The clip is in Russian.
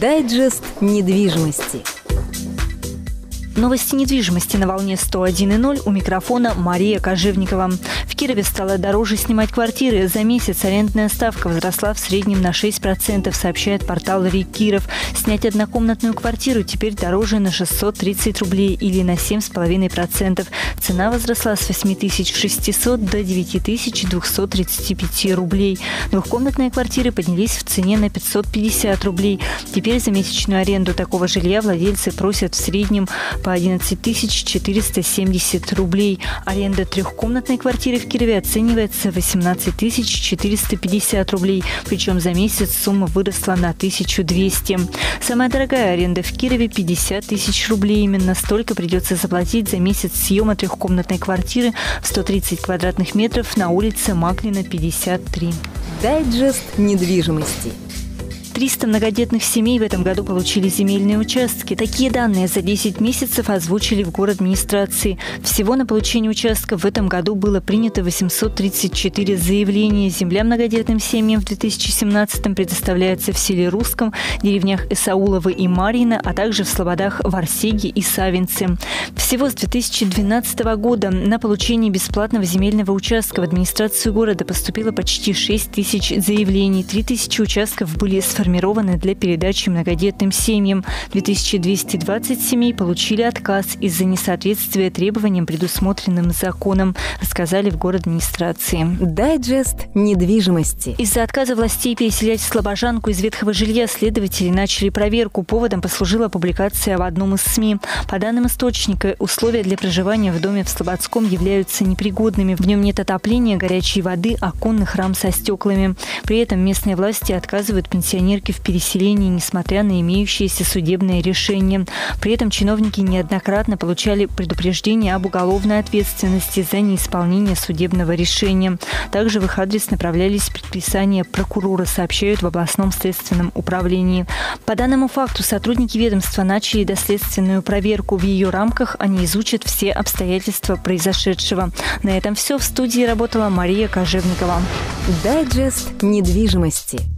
Дайджест недвижимости. Новости недвижимости на волне 101.0 у микрофона Мария Кожевникова. В Кирове стало дороже снимать квартиры. За месяц арендная ставка возросла в среднем на 6%, сообщает портал Рик Киров. Снять однокомнатную квартиру теперь дороже на 630 рублей или на 7,5%. Цена возросла с 8600 до 9235 рублей. Двухкомнатные квартиры поднялись в цене на 550 рублей. Теперь за месячную аренду такого жилья владельцы просят в среднем по 11 470 рублей. Аренда трехкомнатной квартиры в Кирове оценивается 18 450 рублей, причем за месяц сумма выросла на 1200. Самая дорогая аренда в Кирове 50 тысяч рублей. Именно столько придется заплатить за месяц съема трехкомнатной квартиры в 130 квадратных метров на улице Маклина, 53. Дайджест недвижимости. 300 многодетных семей в этом году получили земельные участки. Такие данные за 10 месяцев озвучили в город администрации. Всего на получение участка в этом году было принято 834 заявления. Земля многодетным семьям в 2017 предоставляется в селе Русском, деревнях Исаулова и Марьино, а также в слободах Варсеги и Савинцы. Всего с 2012 года на получение бесплатного земельного участка в администрацию города поступило почти 6 тысяч заявлений. 3 тысячи участков были сформированы сформированы для передачи многодетным семьям. 2220 семей получили отказ из-за несоответствия требованиям, предусмотренным законом, рассказали в город администрации. Дайджест недвижимости. Из-за отказа властей переселять слобожанку из ветхого жилья следователи начали проверку. Поводом послужила публикация в одном из СМИ. По данным источника, условия для проживания в доме в Слободском являются непригодными. В нем нет отопления, горячей воды, оконных рам со стеклами. При этом местные власти отказывают пенсионерам проверки в переселении, несмотря на имеющиеся судебные решения. При этом чиновники неоднократно получали предупреждение об уголовной ответственности за неисполнение судебного решения. Также в их адрес направлялись предписания прокурора, сообщают в областном следственном управлении. По данному факту сотрудники ведомства начали доследственную проверку. В ее рамках они изучат все обстоятельства произошедшего. На этом все. В студии работала Мария Кожевникова. Дайджест недвижимости.